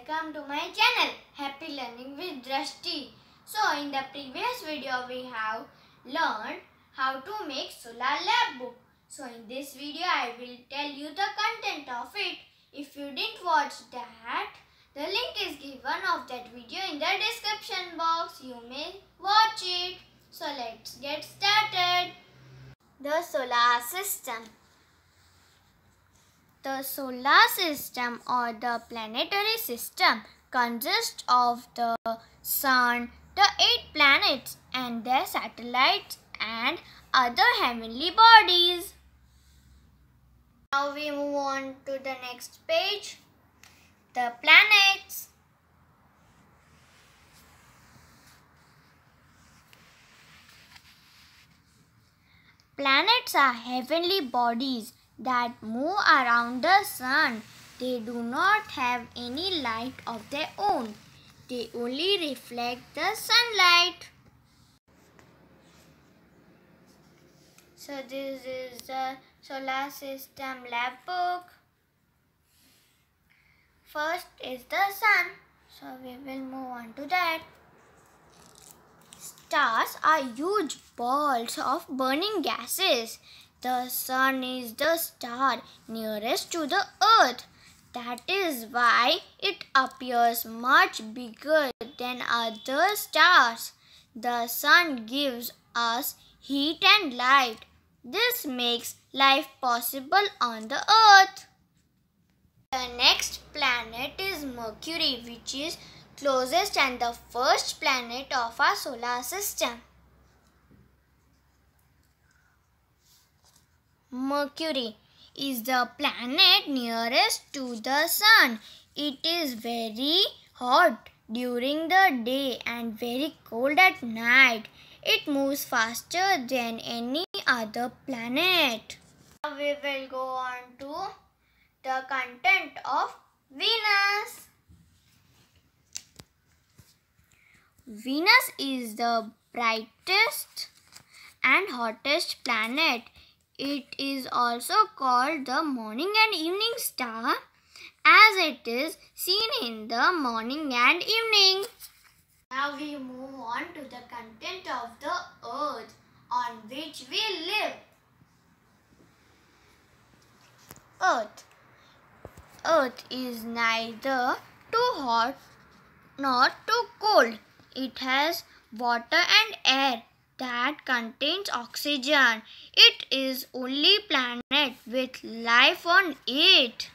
welcome to my channel Happy Learning with Drashti. So in the previous video we have learned how to make solar lap book. So in this video I will tell you the content of it. If you didn't watch that, the link is given of that video in the description box. You may watch it. So let's get started. The solar system. The solar system or the planetary system consists of the sun, the eight planets and their satellites and other heavenly bodies. Now we move on to the next page. The planets. Planets are heavenly bodies that move around the sun. They do not have any light of their own. They only reflect the sunlight. So this is the solar system lap book. First is the sun. So we will move on to that. Stars are huge balls of burning gases. The sun is the star nearest to the earth. That is why it appears much bigger than other stars. The sun gives us heat and light. This makes life possible on the earth. The next planet is Mercury which is closest and the first planet of our solar system. Mercury is the planet nearest to the sun. It is very hot during the day and very cold at night. It moves faster than any other planet. Now we will go on to the content of Venus. Venus is the brightest and hottest planet. It is also called the morning and evening star as it is seen in the morning and evening. Now we move on to the content of the earth on which we live. Earth. Earth is neither too hot nor too cold. It has water and air that contains oxygen. It is only planet with life on it.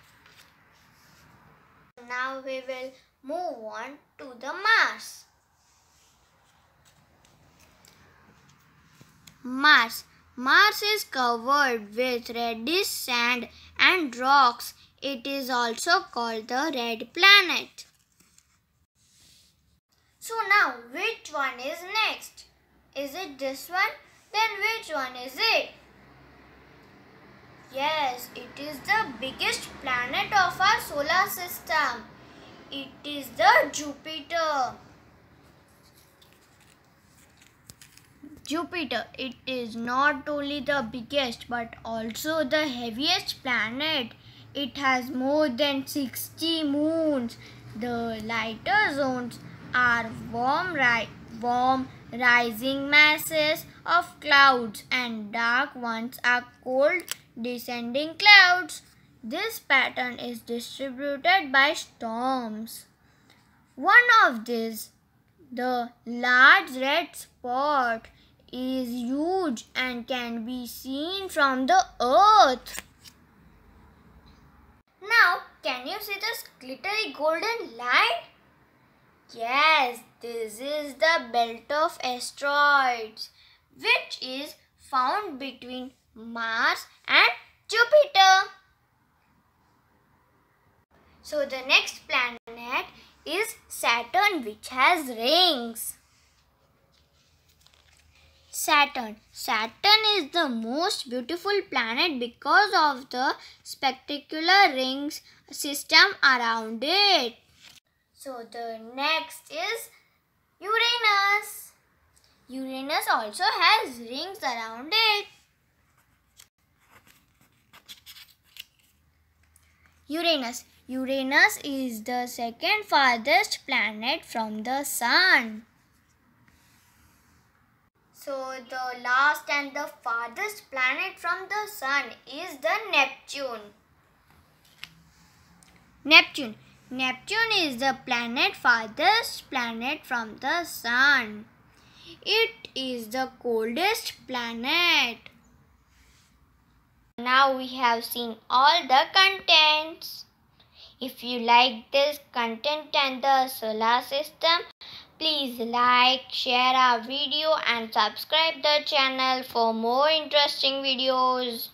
Now we will move on to the Mars. Mars. Mars is covered with reddish sand and rocks. It is also called the red planet. So now which one is next? Is it this one? Then which one is it? Yes, it is the biggest planet of our solar system. It is the Jupiter. Jupiter. It is not only the biggest but also the heaviest planet. It has more than 60 moons. The lighter zones are warm, right, warm rising masses of clouds and dark ones are cold descending clouds. This pattern is distributed by storms. One of these, the large red spot, is huge and can be seen from the earth. Now, can you see this glittery golden light? Yes, this is the belt of asteroids, which is found between Mars and Jupiter. So the next planet is Saturn which has rings. Saturn. Saturn is the most beautiful planet because of the spectacular rings system around it. So the next is Uranus. Uranus also has rings around it. Uranus. Uranus is the second farthest planet from the Sun. So the last and the farthest planet from the sun is the Neptune. Neptune. Neptune is the planet farthest planet from the sun. It is the coldest planet. Now we have seen all the contents. If you like this content and the solar system, please like, share our video and subscribe the channel for more interesting videos.